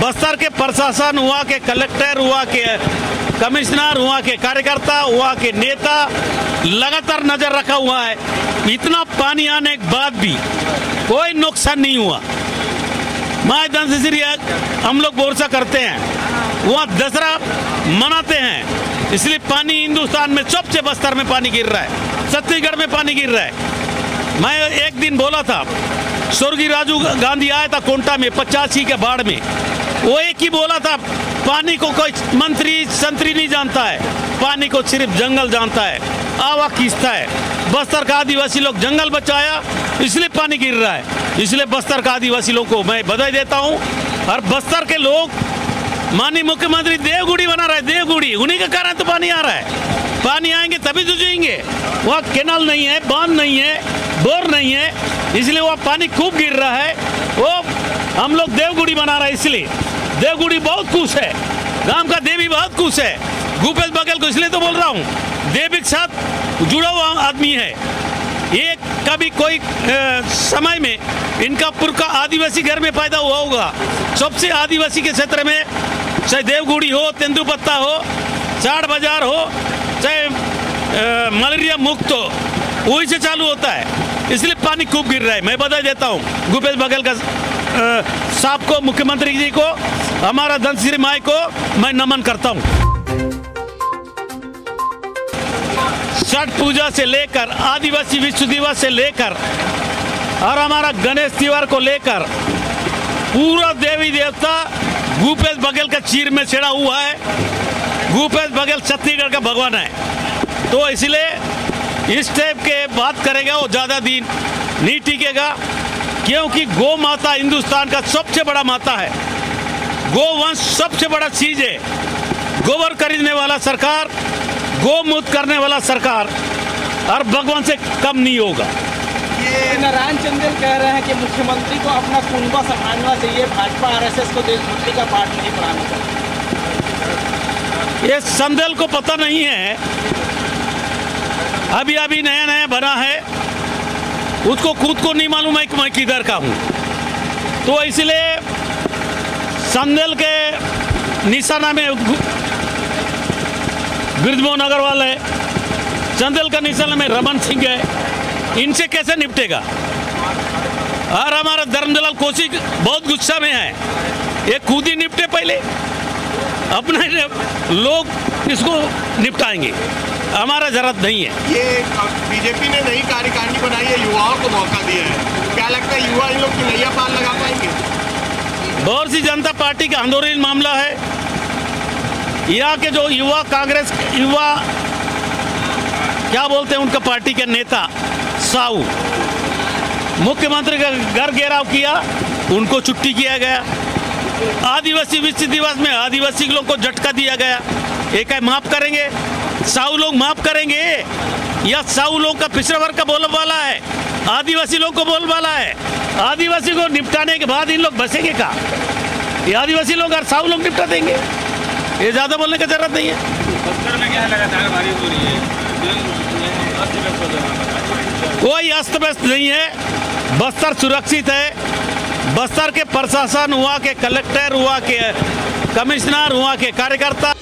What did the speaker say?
बस्तर के प्रशासन हुआ के कलेक्टर हुआ के कमिश्नर हुआ के कार्यकर्ता हुआ के नेता लगातार नज़र रखा हुआ है। इतना पानी आने के बाद भी कोई नुकसान नहीं हुआ। माए दंश हम लोग बोर्सा करते हैं। वहाँ दशहरा मनाते हैं। इसलिए पानी हिंदुस्तान में सबसे बस्तर में पानी गिर रहा है। छत्तीसगढ़ में पानी गिर रहा है। मैं एक दिन बोला था, स्वर्गीय राजू गांधी आया था कोंटा में, पचासी के बाढ़ में। वो एक ही बोला था, पानी को कोई मंत्री, संतरी नहीं जानता है। पानी को सिर्फ़ जंगल जानता है, आवा खींचता है। बस्तर का आदिवासी लोग जंगल बचाया, इसलिए पानी गिर रहा है। इसलिए बस्तर का आदिवासी लोगों को मैं बधाई देता हूँ। और बस्तर के लोग माननीय मुख्यमंत्री, देवगुड़ी बना रहे देवगुड़ी। उन्हीं के कारण तो पानी आ रहा है। पानी आएँगे, तभी तो जिएँगे वहाँ केनाल नहीं है, बाँध नहीं है, बोर नहीं है। इसलिए वहाँ पानी खूब गिर रहा है। वो हम लोग देवगुड़ी बना रहे हैं इसलिए। देवगुड़ी बहुत खुश है। गाँव का देवी बहुत खुश है। भूपेश बघेल को इसलिए तो बोल रहा हूँ, देवी के साथ जुड़ा हुआ आदमी है। ये कभी कोई समय में इनका पुरखा आदिवासी घर में पैदा हुआ होगा। सबसे आदिवासी के क्षेत्र में चाहे देवगुड़ी हो तेंदुपत्ता हो चाट बाज़ार हो, चाहे मलेरिया मुक्त हो, वही से चालू होता है। इसलिए पानी खूब गिर रहा है। मैं बधाई देता हूँ भूपेश बघेल का साहब को, मुख्यमंत्री जी को, हमारा धनश्री माई को, मैं नमन करता हूँ। छठ पूजा से लेकर, आदिवासी विश्व दिवस से लेकर, और हमारा गणेश त्योहार को लेकर, पूरा देवी देवता भूपेश बघेल का चीर में छिड़ा हुआ है। भूपेश बघेल छत्तीसगढ़ का भगवान है। तो इसलिए इस टाइप के बात करेगा वो ज़्यादा दिन नहीं टिकेगा, क्योंकि गौ माता हिंदुस्तान का सबसे बड़ा माता है। गोवंश सबसे बड़ा चीज़ है। गोबर खरीदने वाला सरकार गोमूत्र करने वाला सरकार, और भगवान से कम नहीं होगा। ये नारायण चंदेल कह रहे हैं कि मुख्यमंत्री को अपना कुनबा संभालना चाहिए। भाजपा आरएसएस को देशभक्ति का पाठ नहीं पढ़ाना चाहिए। ये संदेल को पता नहीं है। अभी अभी नया नया बना है। उसको खुद को नहीं मालूम है कि मैं किधर का हूँ। तो इसलिए संदेल के निशाना में ब्रिजमोहन अग्रवाल है। चंदेल का निशाना में रमन सिंह है। इनसे कैसे निपटेगा? और हमारा धर्मदलाल कोशिक बहुत गुस्सा में है। ये खुद ही निपटे पहले। अपने लोग इसको निपटाएँगे। हमारा ज़रूरत नहीं है। ये बीजेपी ने नई कार्यकारिणी बनाई है युवाओं को मौका दिया है। क्या लगता है युवा इन लोग की नैया पाल लगा पाएँगे? बहुत सी जनता पार्टी का आंदोलन मामला है। यहाँ के जो युवा कांग्रेस युवा क्या बोलते हैं उनका पार्टी के नेता साहू। मुख्यमंत्री का घर घेराव किया, उनको छुट्टी किया गया। आदिवासी विश्व दिवस में आदिवासी लोग को झटका दिया गया। एक है माफ़ करेंगे, साहू लोग माफ़ करेंगे। या साहू लोग का पिछड़ा वर्ग का बोल वाला है, आदिवासी लोग को बोल वाला है। आदिवासी को निपटाने के बाद इन लोग बसेंगे का ये आदिवासी लोग और साहू लोग निपटा देंगे। ये ज़्यादा बोलने की ज़रूरत नहीं है बस्तर में क्या है लगातार बारिश हो रही है अस्त व्यस्त हो जाना कोई अस्त व्यस्त नहीं है। बस्तर सुरक्षित है। बस्तर के प्रशासन हुआ के कलेक्टर हुआ के कमिश्नर हुआ के कार्यकर्ता।